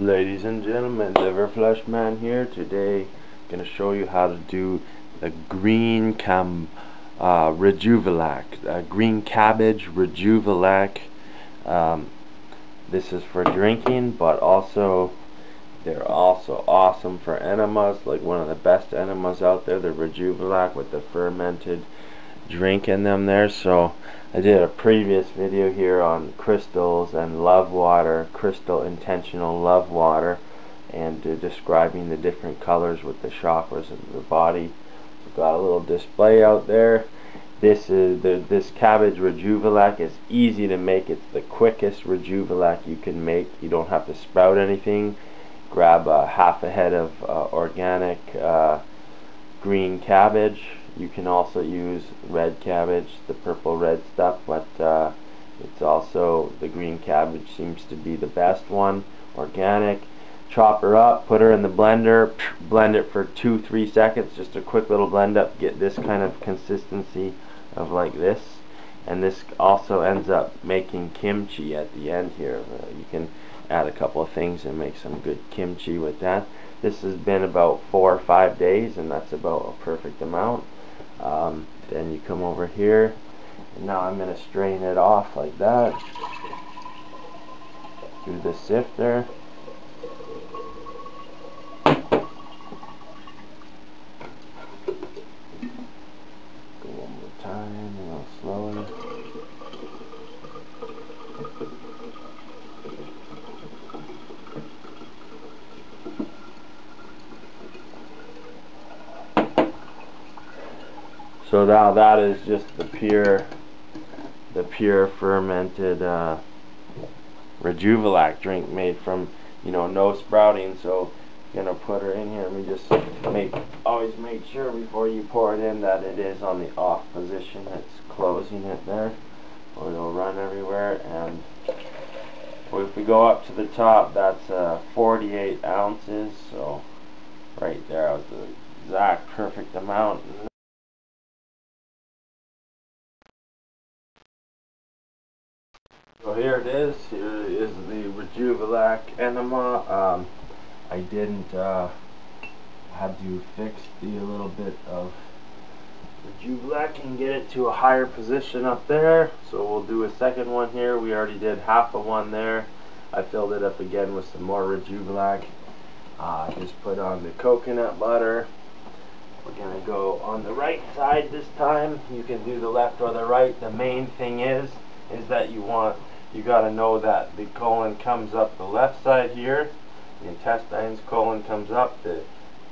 Ladies and gentlemen, Liverflush Man here. Today, I'm going to show you how to do the green cam uh, Rejuvelac, uh, green cabbage Rejuvelac. Um, this is for drinking, but also they're also awesome for enemas, like one of the best enemas out there, the Rejuvelac with the fermented drink in them there. So I did a previous video here on crystals and love water, crystal intentional love water, and uh, describing the different colors with the chakras of the body. We've got a little display out there. This is the this cabbage Rejuvelac is easy to make. It's the quickest Rejuvelac you can make. You don't have to sprout anything. Grab a half a head of uh, organic uh, green cabbage you can also use red cabbage, the purple red stuff, but uh, it's also the green cabbage seems to be the best one. Organic. Chop her up, put her in the blender, blend it for two, three seconds, just a quick little blend up, get this kind of consistency of like this. And this also ends up making kimchi at the end here. Uh, you can add a couple of things and make some good kimchi with that. This has been about four or five days, and that's about a perfect amount um, then you come over here. And now I'm going to strain it off like that. Through the sifter go one more time a little slower So now that is just the pure, the pure fermented uh, Rejuvelac drink made from, you know, no sprouting. So gonna put her in here. Me just make always make sure before you pour it in that it is on the off position. It's closing it there, or it'll run everywhere. And if we go up to the top, that's uh, 48 ounces. So right there was the exact perfect amount. Here is the Rejuvelac enema. Um, I didn't uh, have to fix the little bit of Rejuvelac and get it to a higher position up there. So we'll do a second one here. We already did half of one there. I filled it up again with some more Rejuvelac. Uh, just put on the coconut butter. We're going to go on the right side this time. You can do the left or the right. The main thing is, is that you want you got to know that the colon comes up the left side here, the intestines colon comes up, the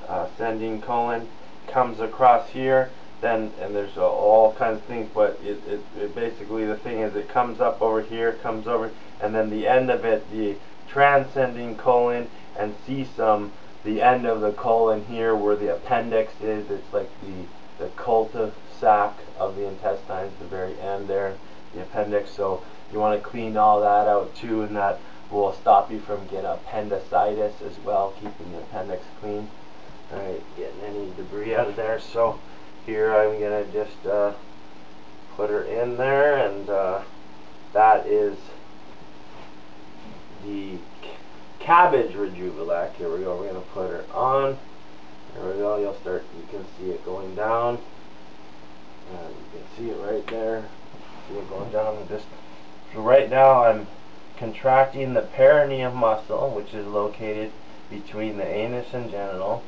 uh, ascending colon comes across here, then and there's uh, all kinds of things, but it, it, it, basically the thing is it comes up over here, comes over, and then the end of it, the transcending colon and cecum, the end of the colon here where the appendix is, it's like the the cul-de-sac of the intestines, the very end there, the appendix. So you want to clean all that out too and that will stop you from getting appendicitis as well keeping the appendix clean. Alright getting any debris out of there. So here I'm gonna just uh, put her in there and uh, that is the cabbage Rejuvelac here we go we're gonna put her on. There we go you'll start you can see it going down. And you can see it right there. See it going down just so right now I'm contracting the perineum muscle, which is located between the anus and genital,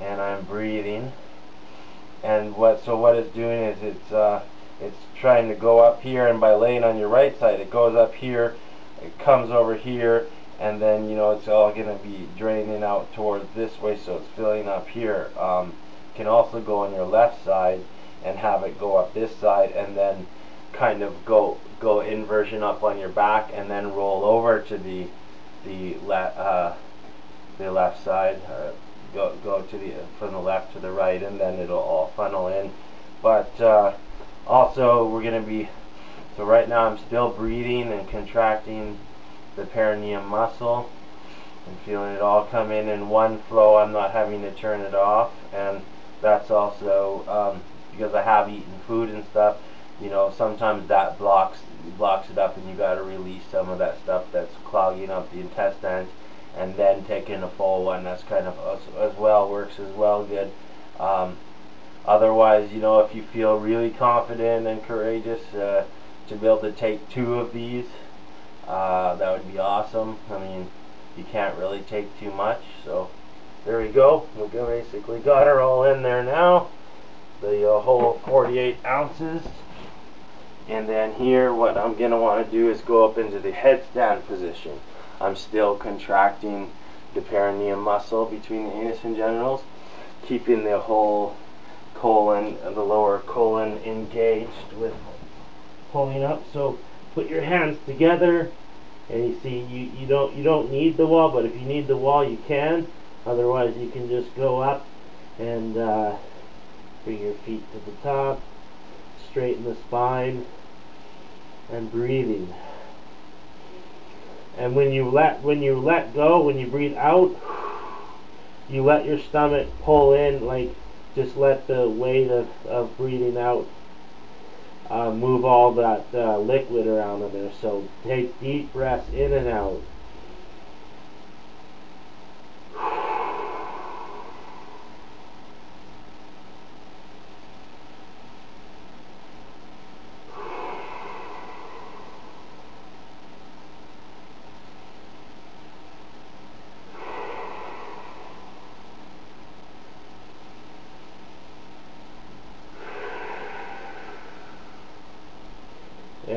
and I'm breathing. And what so what it's doing is it's uh, it's trying to go up here, and by laying on your right side, it goes up here, it comes over here, and then you know it's all going to be draining out towards this way, so it's filling up here. Um, can also go on your left side and have it go up this side, and then kind of go go inversion up on your back and then roll over to the the left uh, the left side uh, go go to the from the left to the right and then it'll all funnel in. But uh, also we're gonna be so right now I'm still breathing and contracting the perineum muscle and feeling it all come in in one flow. I'm not having to turn it off and that's also um, because I have eaten food and stuff you know, sometimes that blocks blocks it up and you got to release some of that stuff that's clogging up the intestines and then taking a full one. That's kind of as, as well works as well good. Um, otherwise, you know, if you feel really confident and courageous uh, to be able to take two of these, uh, that would be awesome. I mean, you can't really take too much, so there we go. We basically got her all in there now. The uh, whole 48 ounces. And then here, what I'm going to want to do is go up into the headstand position. I'm still contracting the perineum muscle between the anus and genitals, keeping the whole colon, the lower colon engaged with pulling up. So put your hands together, and you see you, you don't you don't need the wall, but if you need the wall, you can. Otherwise, you can just go up and uh, bring your feet to the top, straighten the spine, and breathing. And when you let when you let go, when you breathe out, you let your stomach pull in, like just let the weight of, of breathing out uh, move all that uh, liquid around in there. So take deep breaths in and out.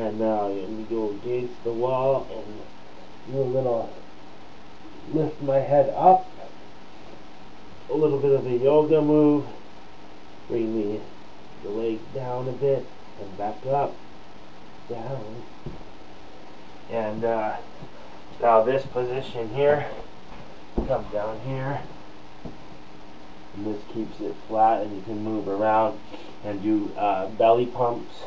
And now you go against the wall and do a little lift my head up. A little bit of a yoga move. Bring the, the leg down a bit and back up. Down. And uh, now this position here, come down here. And this keeps it flat and you can move around and do uh, belly pumps.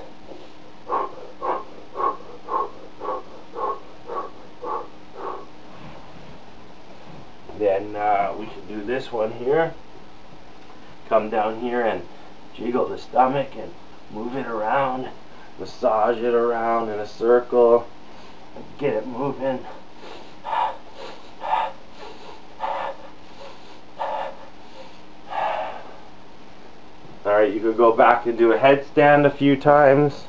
Uh, we can do this one here. Come down here and jiggle the stomach and move it around massage it around in a circle get it moving. Alright you could go back and do a headstand a few times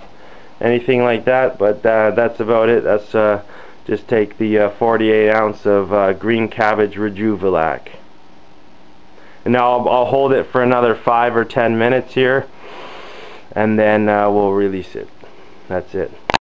anything like that but uh, that's about it. That's uh, just take the uh, 48 ounce of uh, green cabbage Rejuvelac. And now I'll, I'll, hold it for another 5 or 10 minutes here and then uh, we'll release it. That's it.